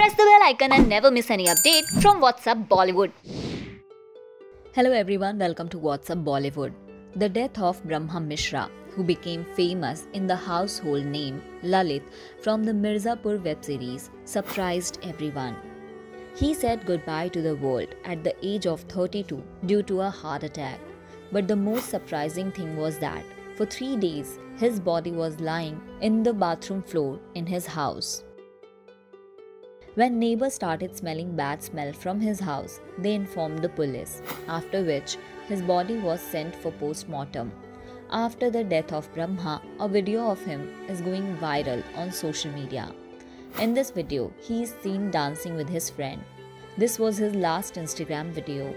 Press the bell icon and never miss any update from Whats Up Bollywood. Hello everyone, welcome to Whats Up Bollywood. The death of Brahma Mishra, who became famous in the household name Lalit from the Mirzapur web series, surprised everyone. He said goodbye to the world at the age of 32 due to a heart attack. But the most surprising thing was that for three days his body was lying in the bathroom floor in his house. When neighbors started smelling bad smell from his house, they informed the police, after which his body was sent for post-mortem. After the death of Brahma, a video of him is going viral on social media. In this video, he is seen dancing with his friend. This was his last Instagram video.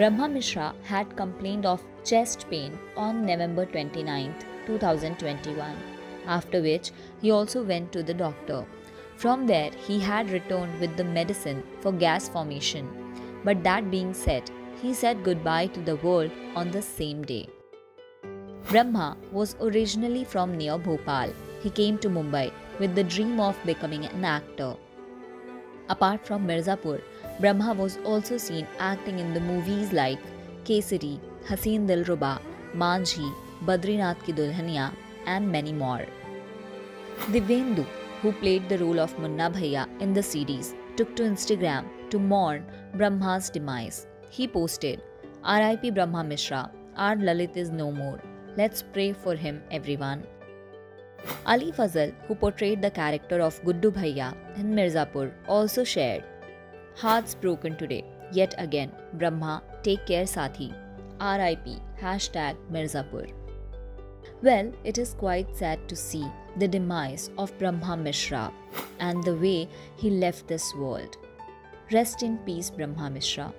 Brahma Mishra had complained of chest pain on November 29, 2021, after which he also went to the doctor. From there, he had returned with the medicine for gas formation. But that being said, he said goodbye to the world on the same day. Brahma was originally from near Bhopal. He came to Mumbai with the dream of becoming an actor. Apart from Mirzapur, Brahma was also seen acting in the movies like Kesari, Haseen Dilruba, Manjhi, Badrinath Ki Dulhania, and many more. Divyendu, who played the role of Munna Bhaiya in the series, took to Instagram to mourn Brahma's demise. He posted, RIP Brahma Mishra, our Lalit is no more. Let's pray for him, everyone. Ali Fazal, who portrayed the character of Guddu Bhaiya in Mirzapur, also shared, Hearts broken today. Yet again, Brahma, take care Sathi. RIP, hashtag Mirzapur. Well, it is quite sad to see the demise of Brahma Mishra and the way he left this world. Rest in peace, Brahma Mishra.